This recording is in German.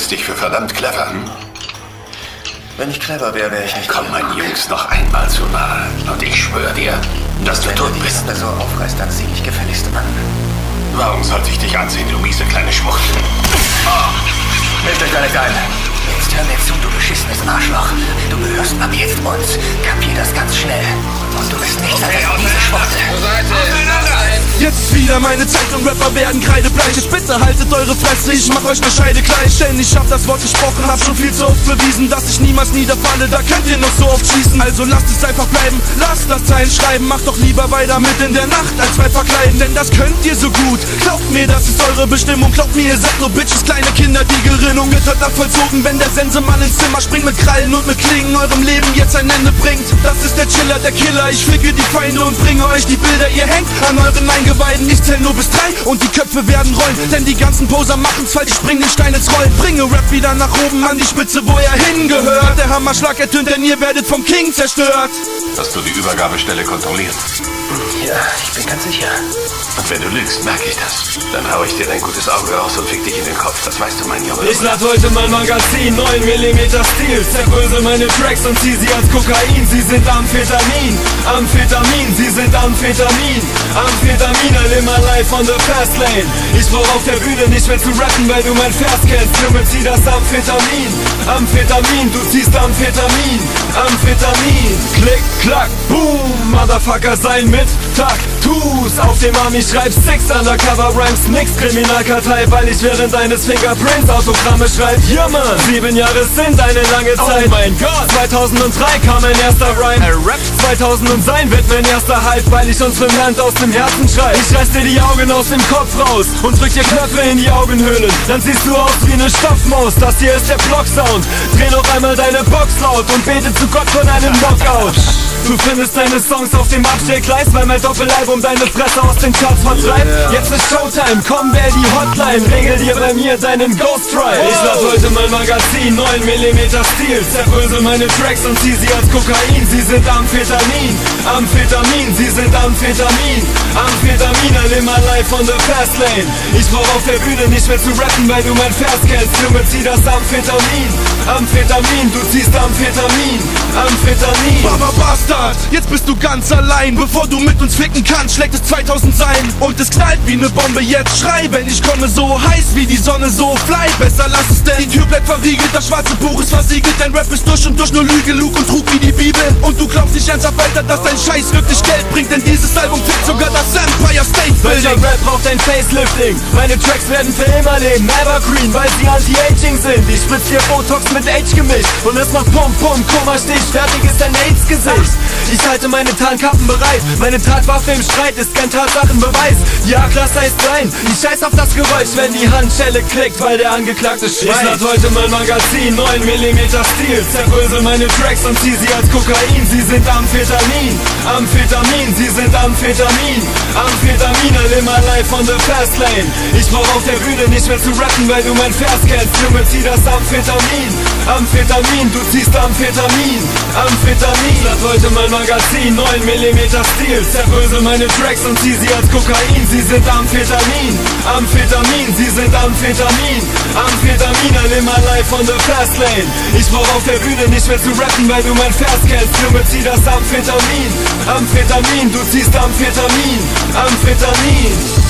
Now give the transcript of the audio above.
hältst dich für verdammt clever, hm? Wenn ich clever wäre, wäre ich nicht. Komm meinen Jungs noch einmal zu nahe. Und ich schwöre dir, dass du Wenn tot du die bist. Hände so aufreißt, dann sieh ich gefälligst an. Warum sollte ich dich ansehen, du miese kleine Schwuchtel? Mischt euch gar nicht ein. Jetzt hör mir zu, du beschissenes Arschloch. Du gehörst ab jetzt uns. Kapier das ganz schnell. Und du bist nichts als eine miese Schwuchtel. Jetzt ist wieder meine Zeit und Rapper werden kreidebleich. Jetzt bitte haltet eure Fresse, ich mach euch ne Scheide gleich. Denn ich hab das Wort gesprochen, hab schon viel zu oft bewiesen, dass ich niemals niederfalle. Da könnt ihr noch so oft schießen. Also lasst es einfach bleiben, lasst das Zeilen schreiben. Macht doch lieber weiter mit in der Nacht als zwei verkleiden. Denn das könnt ihr so gut. Glaubt mir, das ist eure Bestimmung. Glaubt mir, ihr seid nur Bitches, kleine Kinder. Die Gerinnung wird heute Nacht vollzogen, wenn der Sensemann ins Zimmer springt mit Krallen und mit Klingen. Eurem Leben jetzt ein Ende bringt. Das ist der Chiller, der Killer. Ich ficke die Feinde und bringe euch die Bilder. Ihr hängt an euren Eingeweiden. Ich zähl nur bis drei und die Köpfe werden rollen. Denn die ganzen Poser machen's falsch. Ich bring den Stein ins Rollen. Bringe Rap wieder nach oben an die Spitze, wo er hingehört. Der Hammerschlag ertönt, denn ihr werdet vom King zerstört. Hast du die Übergabestelle kontrolliert? Ja, ich bin ganz sicher. Und wenn du lügst, merke ich das. Dann hau ich dir dein gutes Auge aus und fick dich in den Kopf. Das weißt du, mein Junge. Ich lad heute mein Magazin, 9 mm Stil Zerbrösel meine Tracks und zieh sie als Kokain Sie sind Amphetamin, Amphetamin, sie sind Amphetamin Amphetamin, I live my life on the fast lane. Ich brauch auf der Bühne nicht mehr zu rappen, weil du mein Vers kennst. Junge, zieh das Amphetamin Amphetamin, du ziehst Amphetamin Amphetamin, klick, klack, boom Motherfucker sein mit Tattoos. Auf dem Arm, ich schreib Six Undercover Rhymes, nix Kriminalkartei Weil ich während deines Fingerprints Autogramme schreib. Ja man, sieben Jahre sind eine lange Zeit. Oh mein Gott, 2003 kam mein erster Rhyme. Er rappt. 2000 sein wird mein erster Hype Weil ich unserem Land aus dem Herzen Ich reiß dir die Augen aus dem Kopf raus Und drück dir Knöpfe in die Augenhöhlen. Dann siehst du aus wie eine Stoffmaus Das hier ist der Block-Sound. Dreh noch einmal deine Box laut Und bete zu Gott von einem Knockout. Du findest deine Songs auf dem Abstellgleis, weil mein Doppelalbum deine Fresse aus den Charts vertreibt. Jetzt ist Showtime, komm, wer die Hotline, regel dir bei mir deinen Ghost Ride. Ich lad heute mein Magazin, 9 mm Stil, zerbrösel meine Tracks und zieh sie als Kokain. Sie sind Amphetamin, Amphetamin, sie sind Amphetamin, Amphetamin, I live my life on the fast lane. Ich brauch auf der Bühne nicht mehr zu rappen, weil du mein Vers kennst. Junge, zieh das Amphetamin, Amphetamin, du ziehst Amphetamin, Amphetamin. Mama Bastard, jetzt bist du ganz allein. Bevor du mit uns ficken kannst, schlägt es 2000 sein. Und es knallt wie ne Bombe, jetzt schrei, wenn ich komme, so heiß wie die Sonne, so fly. Besser lass es denn. Die Tür bleibt verriegelt, das schwarze Buch ist versiegelt. Dein Rap ist durch und durch nur Lüge, Lug und Trug wie die Bibel. Und du glaubst nicht ernsthaft weiter, dass dein Scheiß wirklich Geld bringt. Denn dieses Album fickt sogar das Empire State Welcher Building. Rap braucht ein Facelifting? Meine Tracks werden für immer leben, Evergreen, weil sie Anti-Aging sind. Spritz hier Botox mit Age gemischt und es macht Pum Pum, Kummer Stich, fertig ist dein AIDS-Gesicht. Ich halte meine Tarnkappen bereit, meine Tatwaffe im Streit ist kein Tatsachenbeweis. Ja, Klasse heißt sein, ich scheiß auf das Geräusch, wenn die Handschelle klickt, weil der Angeklagte schreit. Ich lad heute mein Magazin, 9 mm Stil, zerbrösel meine Tracks und zieh sie als Kokain. Sie sind Amphetamin, Amphetamin, sie sind Amphetamin, Amphetamin, I live my life on the fast lane. Ich brauch auf der Bühne nicht mehr zu rappen, weil du mein Vers kennst. Junge, zieh das Amphetamin, Amphetamin, du ziehst Amphetamin, Amphetamin. Lad heute mein Magazin, 9 mm Stil, zerbrösel meine Tracks und zieh sie als Kokain. Sie sind Amphetamin, Amphetamin, sie sind Amphetamin, Amphetamin, I live my life on the fast lane. Ich brauch auf der Bühne nicht mehr zu rappen, weil du mein Vers kennst. Junge, zieh das Amphetamin, Amphetamin, du ziehst Amphetamin, Amphetamin.